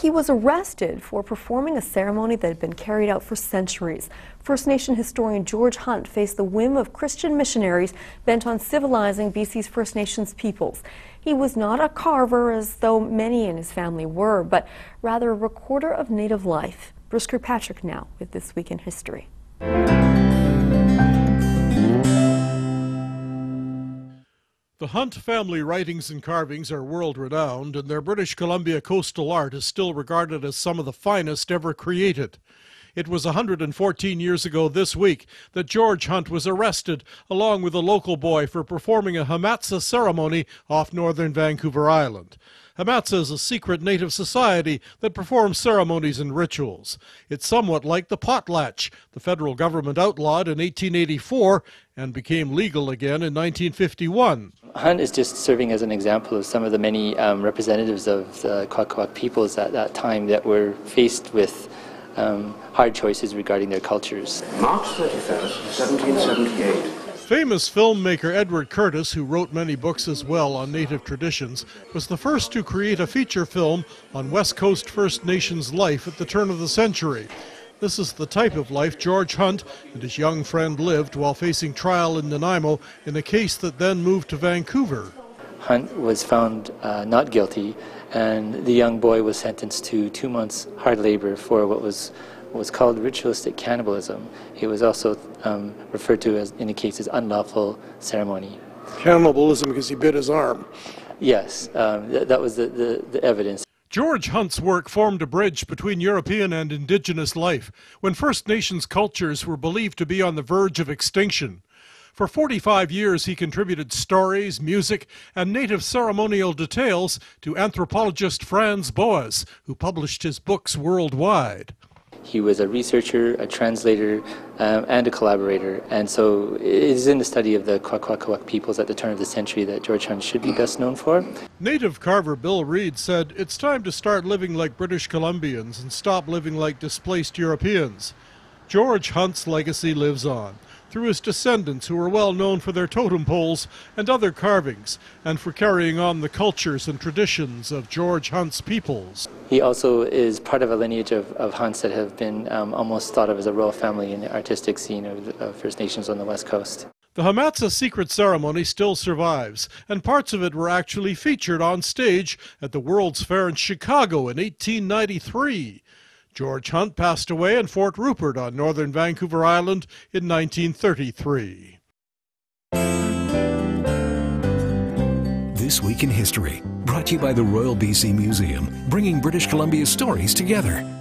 he was arrested for performing a ceremony that had been carried out for centuries. First Nation historian George Hunt faced the whim of Christian missionaries bent on civilizing BC's First Nations peoples. He was not a carver, as though many in his family were, but rather a recorder of native life. Bruce Kirkpatrick now with This Week in History. The Hunt family writings and carvings are world renowned, and their British Columbia coastal art is still regarded as some of the finest ever created. It was 114 years ago this week that George Hunt was arrested along with a local boy for performing a Hamatsa ceremony off northern Vancouver Island. Hamatsa is a secret native society that performs ceremonies and rituals. It's somewhat like the potlatch, the federal government outlawed in 1884 and became legal again in 1951. Hunt is just serving as an example of some of the many um, representatives of the Kwakwak peoples at that time that were faced with um, hard choices regarding their cultures. March 31st, 1778. Famous filmmaker Edward Curtis, who wrote many books as well on Native traditions, was the first to create a feature film on West Coast First Nations life at the turn of the century. This is the type of life George Hunt and his young friend lived while facing trial in Nanaimo in a case that then moved to Vancouver. Hunt was found uh, not guilty, and the young boy was sentenced to two months hard labor for what was was called ritualistic cannibalism. It was also um, referred to as, in the case, as unlawful ceremony. Cannibalism because he bit his arm. Yes, um, th that was the, the, the evidence. George Hunt's work formed a bridge between European and Indigenous life when First Nations cultures were believed to be on the verge of extinction. For 45 years, he contributed stories, music, and native ceremonial details to anthropologist Franz Boas, who published his books worldwide. He was a researcher, a translator, um, and a collaborator. And so it is in the study of the Kwakwaka'wakw peoples at the turn of the century that George Hunt should be best known for. Native carver Bill Reid said, It's time to start living like British Columbians and stop living like displaced Europeans. George Hunt's legacy lives on through his descendants who are well known for their totem poles and other carvings, and for carrying on the cultures and traditions of George Hunt's peoples. He also is part of a lineage of, of Hunts that have been um, almost thought of as a royal family in the artistic scene of, of First Nations on the West Coast. The Hamatsa secret ceremony still survives, and parts of it were actually featured on stage at the World's Fair in Chicago in 1893. George Hunt passed away in Fort Rupert on northern Vancouver Island in 1933. This Week in History, brought to you by the Royal BC Museum, bringing British Columbia stories together.